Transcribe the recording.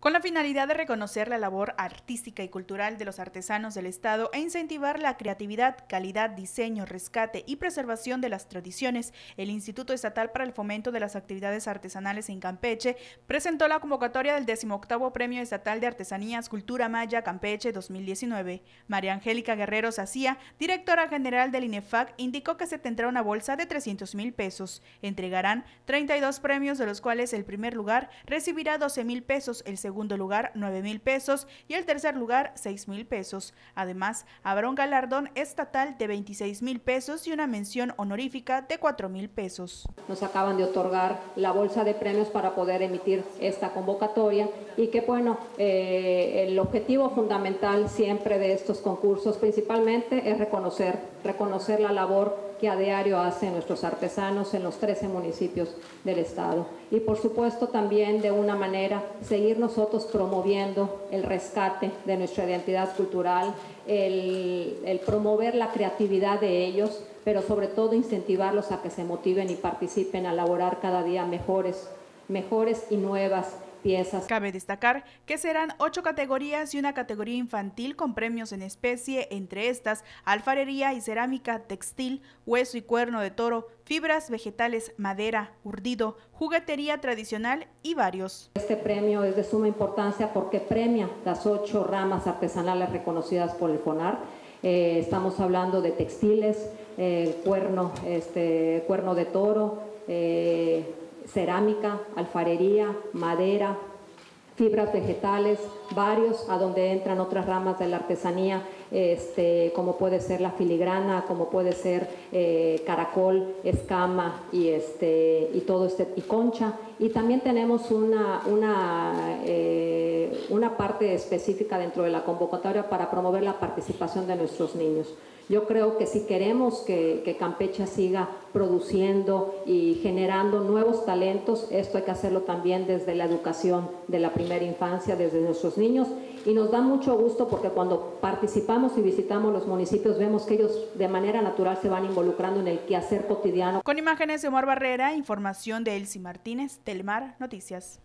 con la finalidad de reconocer la labor artística y cultural de los artesanos del Estado e incentivar la creatividad, calidad, diseño, rescate y preservación de las tradiciones, el Instituto Estatal para el Fomento de las Actividades Artesanales en Campeche presentó la convocatoria del 18 Premio Estatal de Artesanías Cultura Maya Campeche 2019. María Angélica Guerrero Sacía, directora general del INEFAC, indicó que se tendrá una bolsa de 300 mil pesos. Entregarán 32 premios, de los cuales el primer lugar recibirá 12 mil pesos, el segundo segundo lugar 9 mil pesos y el tercer lugar 6 mil pesos. Además, habrá un galardón estatal de 26 mil pesos y una mención honorífica de 4 mil pesos. Nos acaban de otorgar la bolsa de premios para poder emitir esta convocatoria y que bueno, eh, el objetivo fundamental siempre de estos concursos principalmente es reconocer, reconocer la labor que a diario hacen nuestros artesanos en los 13 municipios del Estado. Y por supuesto también de una manera seguir nosotros promoviendo el rescate de nuestra identidad cultural, el, promover la creatividad de ellos, pero sobre todo incentivarlos a que se motiven y participen a elaborar cada día mejores, mejores y nuevas piezas. Cabe destacar que serán ocho categorías y una categoría infantil con premios en especie, entre estas alfarería y cerámica, textil, hueso y cuerno de toro, fibras vegetales, madera, urdido, juguetería tradicional y varios. Este premio es de suma importancia porque premia las ocho ramas artesanales reconocidas por el FONAR. Eh, estamos hablando de textiles, eh, cuerno, este, cuerno de toro, eh, cerámica, alfarería, madera, fibras vegetales, varios, a donde entran otras ramas de la artesanía, este, como puede ser la filigrana, como puede ser eh, caracol, escama y, este, y todo este, y concha. Y también tenemos una, una, eh, una parte específica dentro de la convocatoria para promover la participación de nuestros niños. Yo creo que si queremos que, que Campeche siga produciendo y generando nuevos talentos, esto hay que hacerlo también desde la educación de la primera infancia, desde nuestros niños. Y nos da mucho gusto porque cuando participamos y visitamos los municipios vemos que ellos de manera natural se van involucrando en el quehacer cotidiano. Con imágenes de Omar Barrera, información de Elsie Martínez, Telmar Noticias.